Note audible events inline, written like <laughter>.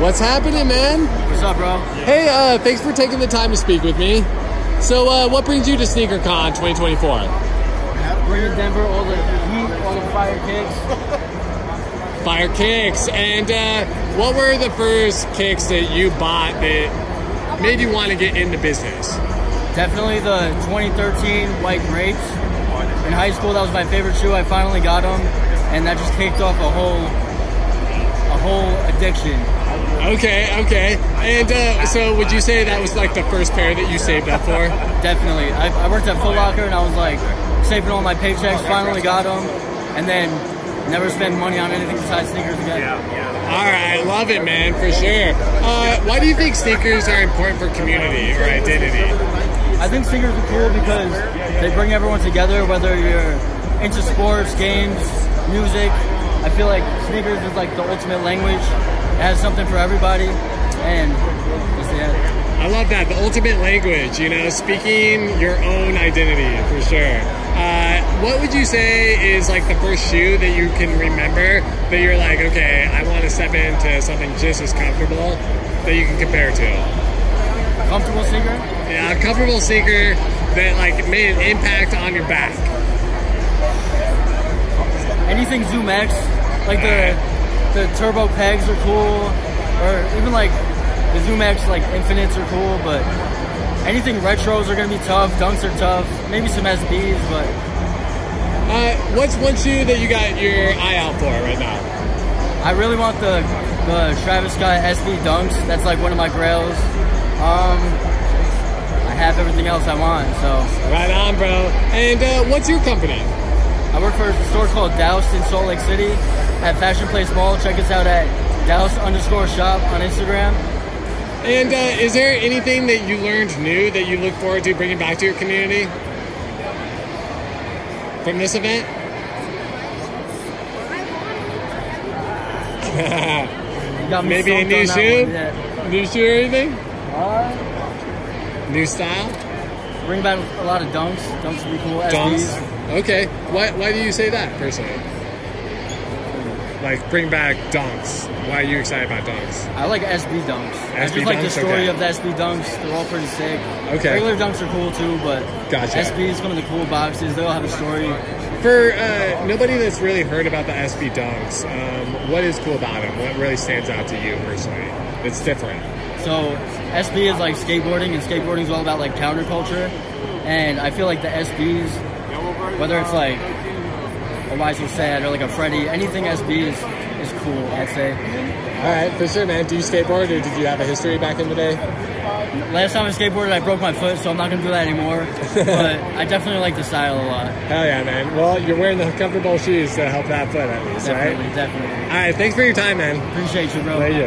What's happening, man? What's up, bro? Hey, uh, thanks for taking the time to speak with me. So, uh, what brings you to SneakerCon 2024? Bringing Denver all the heat, all the fire kicks. Fire kicks. And uh, what were the first kicks that you bought that made you want to get into business? Definitely the 2013 white grapes. In high school, that was my favorite shoe. I finally got them, and that just kicked off a whole, whole addiction. Okay, okay. And uh, so, would you say that was like the first pair that you saved up for? <laughs> Definitely. I, I worked at Foot Locker, and I was like saving all my paychecks. Finally got them, and then never spend money on anything besides sneakers again. Yeah. All right, love it, man, for sure. Uh, why do you think sneakers are important for community or identity? I think sneakers are cool because they bring everyone together, whether you're into sports, games, music. I feel like sneakers is like the ultimate language. It has something for everybody, and. I love that. The ultimate language, you know, speaking your own identity for sure. Uh, what would you say is like the first shoe that you can remember that you're like, okay, I want to step into something just as comfortable that you can compare to? Comfortable sneaker? Yeah, a comfortable sneaker that like made an impact on your back. Anything Zoom X, like the the turbo pegs are cool, or even like the Zoom X like infinites are cool, but anything retros are gonna be tough. Dunks are tough. Maybe some SBs, but Uh, what's one shoe that you got your eye out for right now? I really want the the Travis Scott SB Dunks. That's like one of my grails. Um, I have everything else I want, so Right on, bro. And uh, what's your company? I work for a store called Doused in Salt Lake City at Fashion Place Mall. Check us out at Doused underscore shop on Instagram. And uh, is there anything that you learned new that you look forward to bringing back to your community from this event? You <laughs> got me Maybe a new shoe? one, yeah. New shoe or anything? Uh, New style? Bring back a lot of dunks. Dunks would be cool. Dunks? SBs. Okay. Why, why do you say that personally? Like, bring back dunks. Why are you excited about dunks? I like SB dunks. SB I just like the story Okay. of the SB dunks. They're all pretty sick. Okay. Regular dunks are cool too, but Gotcha. SB is one of the cool boxes. They all have a story. For uh, nobody that's really heard about the SB dunks, um, what is cool about them? What really stands out to you personally? It's different. So SB is like skateboarding, and skateboarding is all about like counterculture. And I feel like the SBs, whether it's like a Why So Sad or like a Freddy, anything SB is, is cool, I'd say. All right, for sure, man. Do you skateboard or did you have a history back in the day? Last time I skateboarded, I broke my foot, so I'm not gonna do that anymore. but <laughs> I definitely like the style a lot. Hell yeah, man. Well, you're wearing the comfortable shoes to help that foot at least, Definitely, right? definitely. All right, thanks for your time, man. Appreciate you, bro. Thank you.